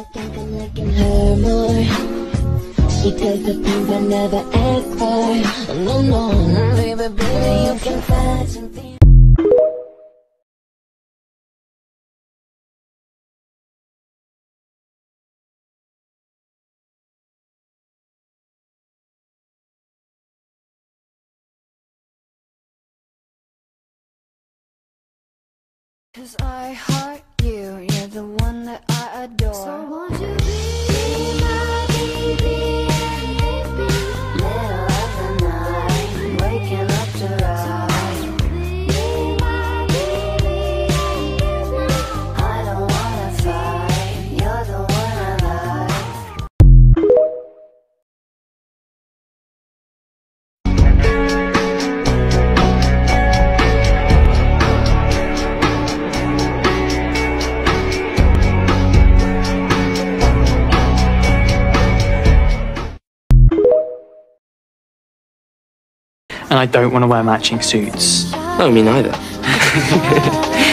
I've been liking her more She does the things I never asked for No, no, no, baby, baby, you can find something Cause I And I don't want to wear matching suits. No, me neither.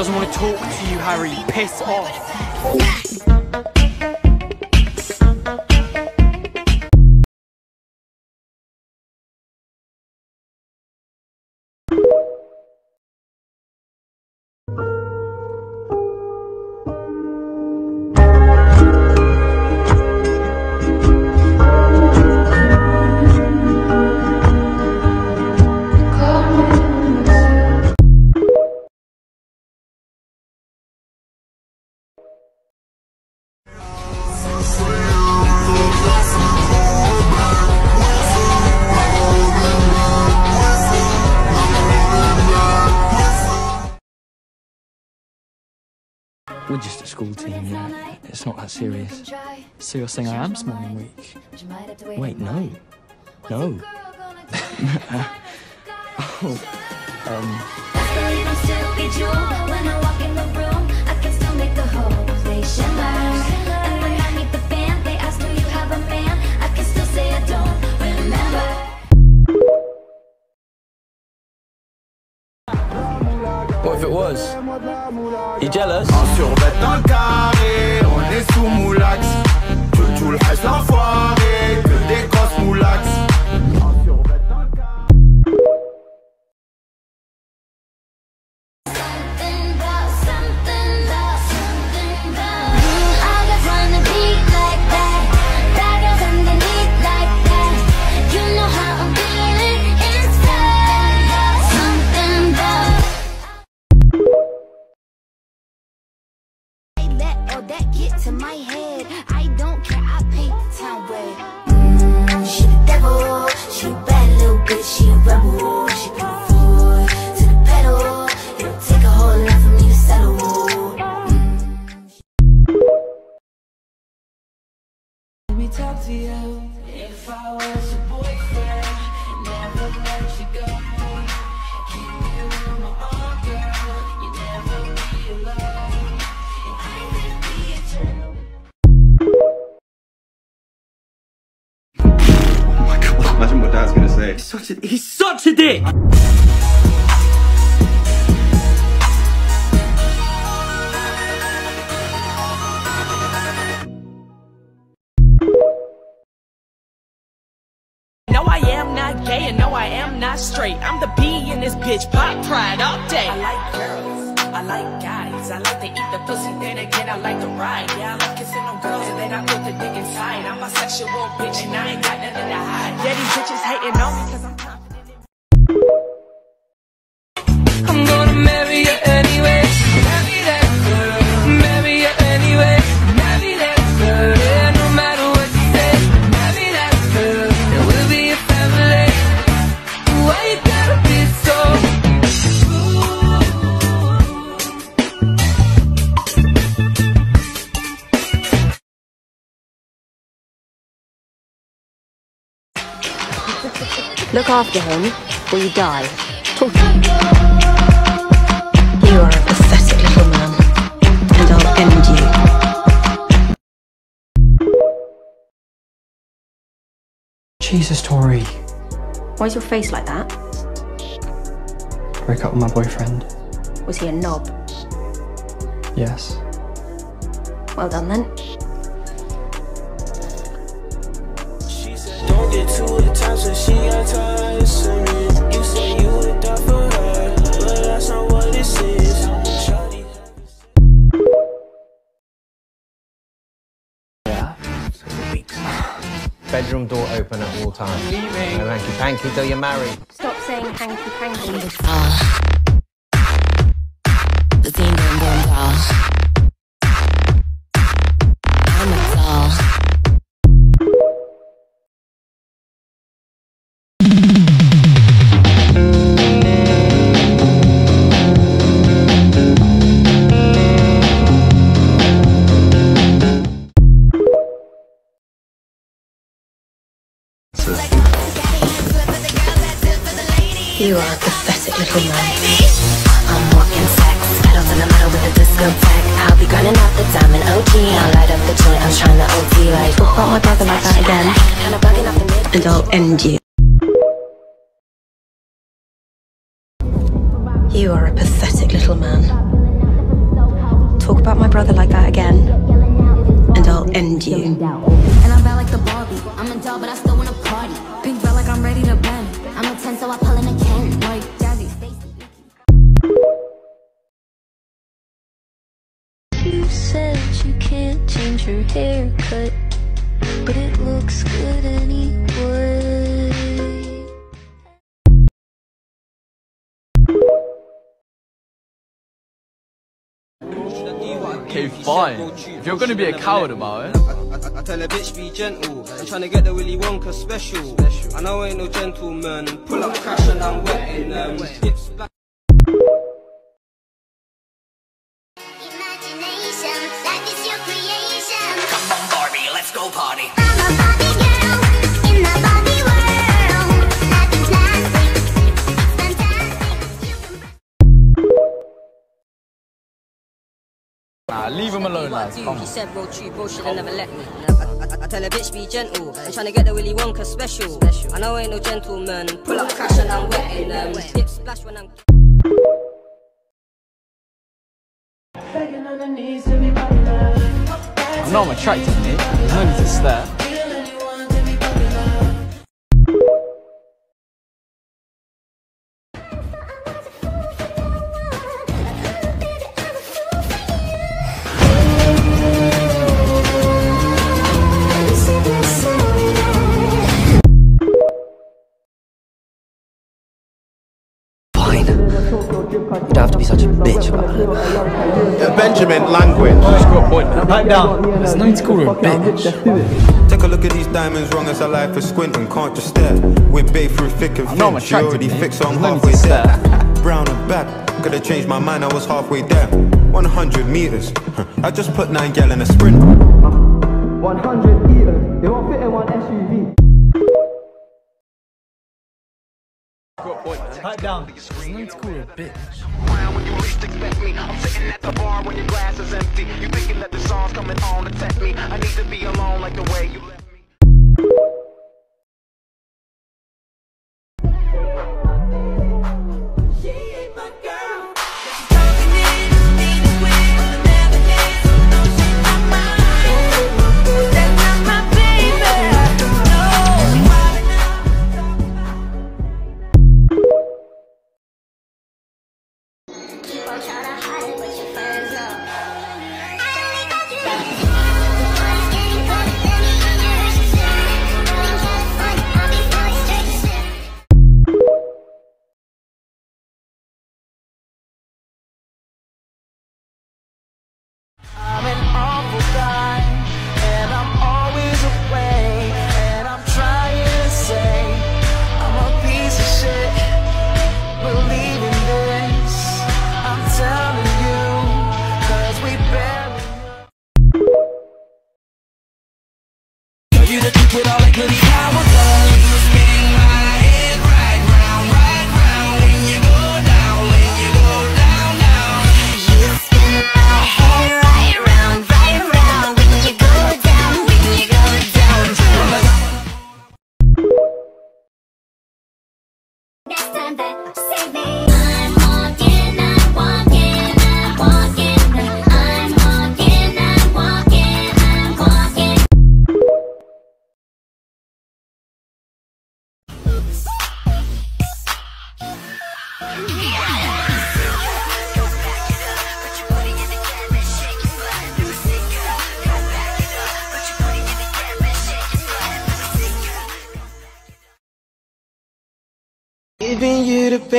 Doesn't want to talk to you, Harry. Piss off. school team, you. It's not that serious. So you're saying I am small and weak? Wait, no. No. oh, um... What if it was? You jealous? such a he's such a dick. sexual bitch and I ain't got nothing to hide. Yeah, these bitches hating on me cause I'm Look after him, or you die. You are a pathetic little man, and I'll end you. Jesus, Tori. Why's your face like that? Break up with my boyfriend. Was he a knob? Yes. Well done then. Don't get too attached when she got tiresome. You say you would die for her, but that's not what this is. Shawty. Bedroom door open at all times. Leaving. No hanky panky till you're married. Stop saying hanky panky. End you. You are a pathetic little man. Talk about my brother like that again, and I'll end you. And I'm bad like the Barbie. I'm a doll, but I still wanna party. Pink felt like I'm ready to bend. I'm a 10, so I pull in a Ken. Like Jazzy, Stacy. You said you can't change your haircut, but it looks good anyway. Okay, fine. If you're gonna be a coward about it, I, I tell a bitch be gentle. I'm trying to get the Willy Wonka special. I know I ain't no gentleman. Pull up crash and I'm wetting them. Fantastic. nah, leave him alone, lads. Come He said roll true, bro should have never let me. I, I tell a bitch be gentle. I'm trying to get the Willy Wonka special. I know I ain't no gentleman. Pull up crash and I'm wetting them. Hips splash when I'm. I'm attracted, mate. There's no need to stare. Down. There's no need to call her a bitch. Take a look at these diamonds, wrong as a life is squinting, can't just stare. We're babe through thick and I know I'm thin. She attracted, already mate. fixed, so I'm There's no need halfway there. Brown and back, could have changed my mind, I was halfway there. 100 meters, I just put nine gal in a sprint. 100 eaters. They won't fit in one SUV. Back down. To call bitch. Boys getting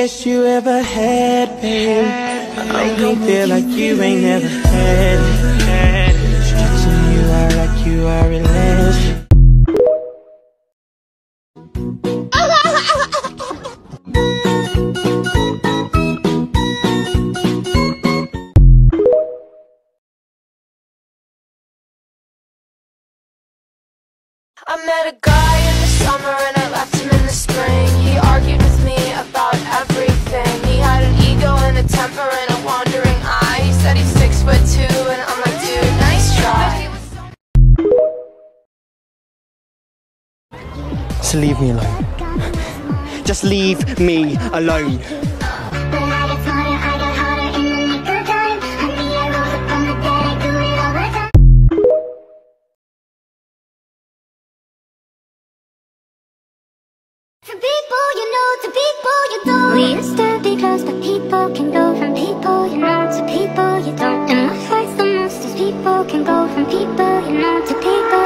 best you ever had, babe. I make me feel like you ain't never had it. Stretching you out like you are elastic. Leave me alone. From people you know to people you don't. We used to be close, but people can go from people you know to people you don't. And what hurts the most is people can go from people you know to people.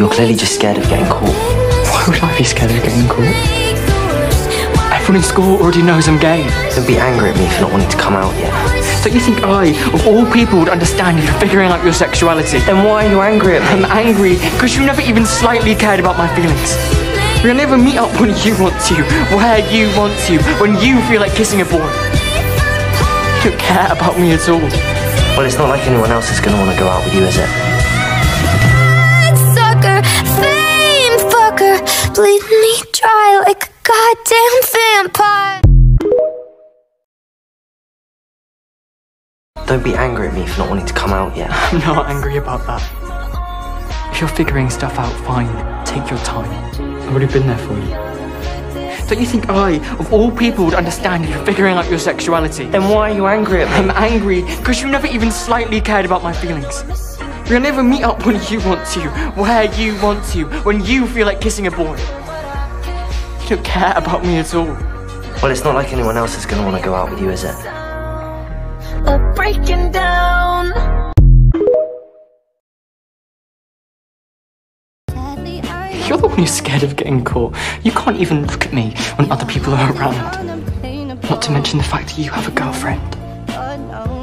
You're clearly just scared of getting caught. Why would I be scared of getting caught? Everyone in school already knows I'm gay. Don't be angry at me for not wanting to come out yet. Don't you think I, of all people, would understand if you're figuring out your sexuality? Then why are you angry at me? I'm angry because you never even slightly cared about my feelings. We'll never meet up when you want to, where you want to, when you feel like kissing a boy. You don't care about me at all. Well, it's not like anyone else is going to want to go out with you, is it? Bleed me dry like a goddamn vampire. Don't be angry at me for not wanting to come out yet. I'm not angry about that. If you're figuring stuff out, fine. Take your time. I would have been there for you. Don't you think I, of all people, would understand if you're figuring out your sexuality? Then why are you angry at me? I'm angry because you never even slightly cared about my feelings. We'll never meet up when you want to, where you want to, when you feel like kissing a boy. You don't care about me at all. Well, it's not like anyone else is going to want to go out with you, is it? A breaking down. You're the one who's scared of getting caught. You can't even look at me when other people are around. Not to mention the fact that you have a girlfriend.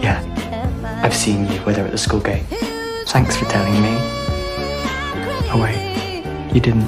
Yeah, I've seen you with her at the school gate. Thanks for telling me. Oh wait, you didn't.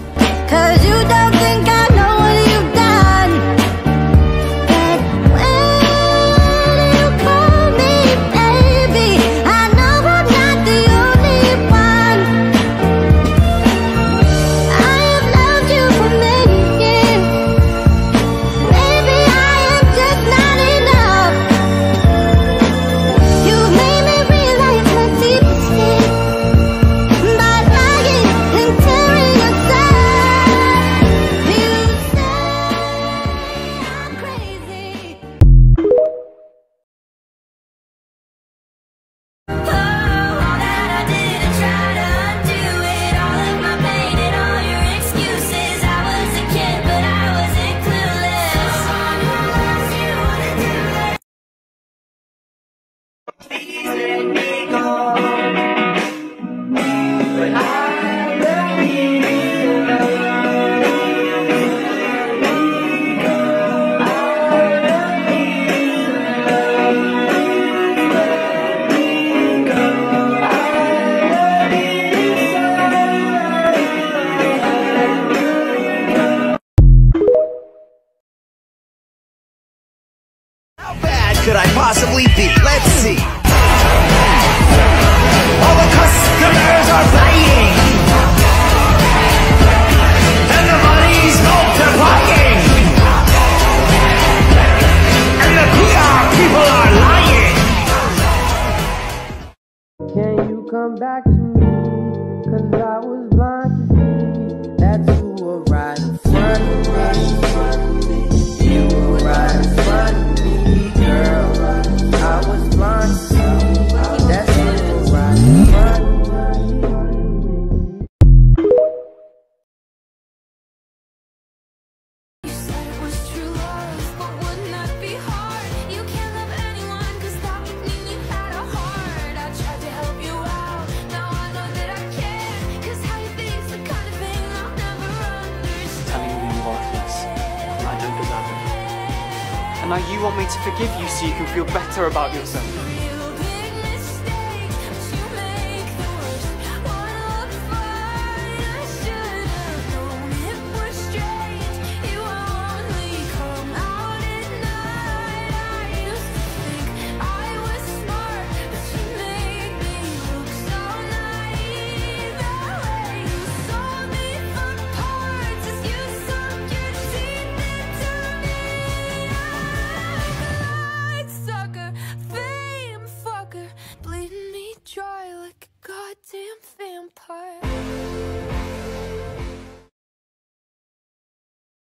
You want me to forgive you so you can feel better about yourself.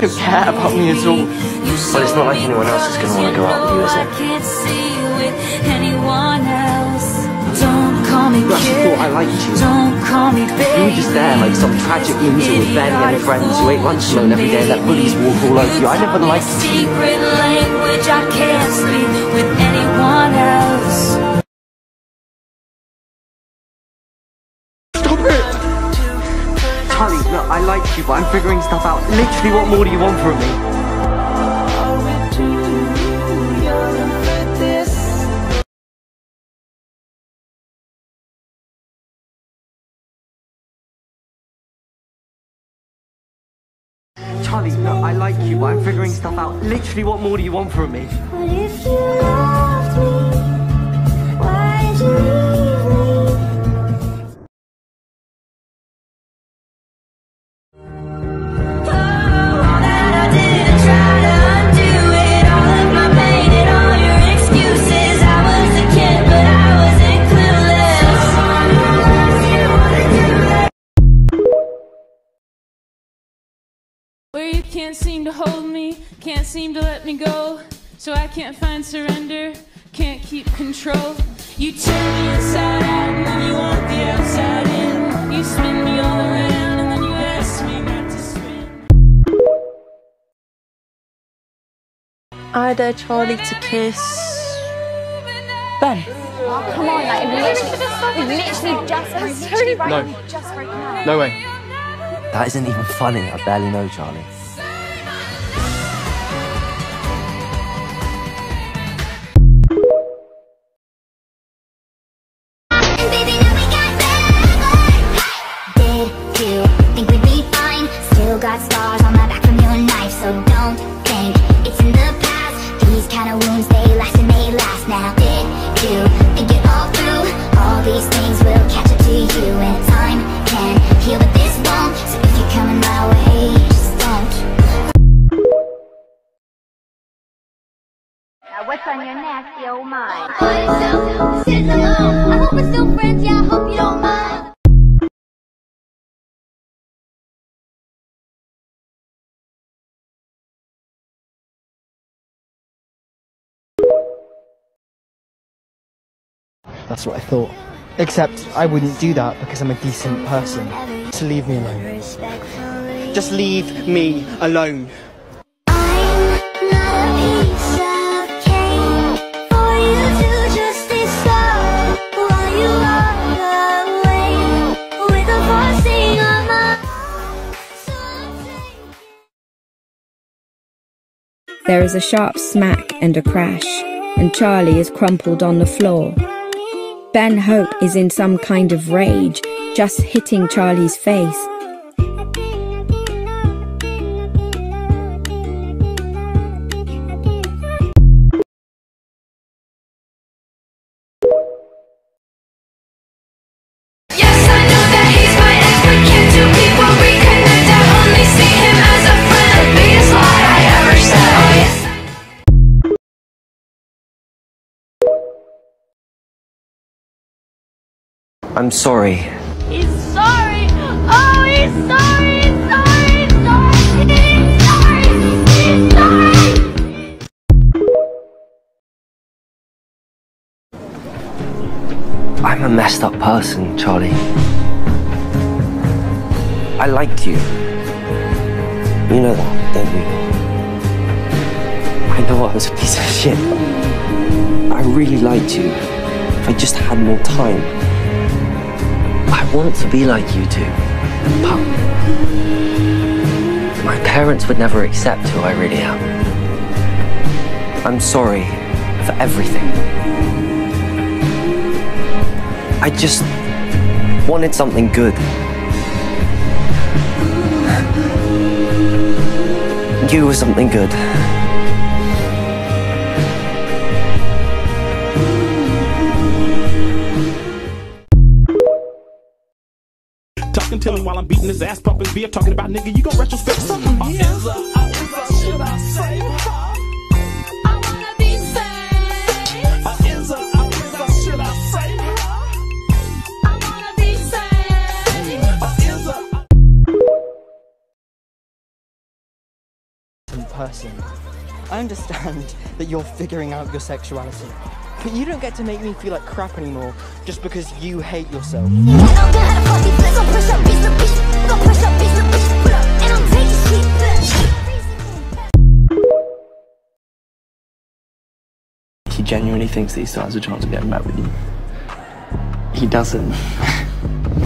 You don't care about me at all. But it's not like anyone else is going to want to go out with you, is I it? can't see with anyone else. Don't call me thought I liked you. Don't call me baby. You were just there like some tragic loser with barely any friends who ate lunch alone every day and let bullies walk all over you. I never liked you. Secret language I can't speak with anyone else. But I'm figuring stuff out. Literally, what more do you want from me? Charlie, look, I like you, but I'm figuring stuff out. Literally, what more do you want from me? Seem to hold me, can't seem to let me go. So I can't find surrender, can't keep control. You turn me inside out and then you want the outside in. You spin me all around and then you ask me not to spin. I dare Charlie to kiss Ben. Oh, come on, like, we literally, literally just, we literally right No. just broken up. No way. That isn't even funny. I barely know Charlie. Now, what's on your nasty old mind? I hope we're still friends, yeah, I hope you don't mind. That's what I thought. Except I wouldn't do that because I'm a decent person. So leave me alone. Just leave me alone. There is a sharp smack and a crash, and Charlie is crumpled on the floor. Ben Hope is in some kind of rage, just hitting Charlie's face. I'm sorry. He's sorry. Oh, he's sorry. He's sorry. He's sorry. He's sorry. He's sorry. I'm a messed up person, Charlie. I liked you. You know that, don't you? I know I was a piece of shit. I really liked you. If I just had more time. Want to be like you two. But my parents would never accept who I really am. I'm sorry for everything. I just wanted something good. You were something good. Talking him while I'm beating his ass, pumping beer, talking about nigga, you gon' retrospect something. Or is her, or is her, should I save her? I wanna be saved. Or is her, or is her, should I save her? I wanna be saved. Or is her, Decent person. I understand that you're figuring out your sexuality. But you don't get to make me feel like crap anymore just because you hate yourself. He genuinely thinks that he still has a chance of getting back with you. He doesn't.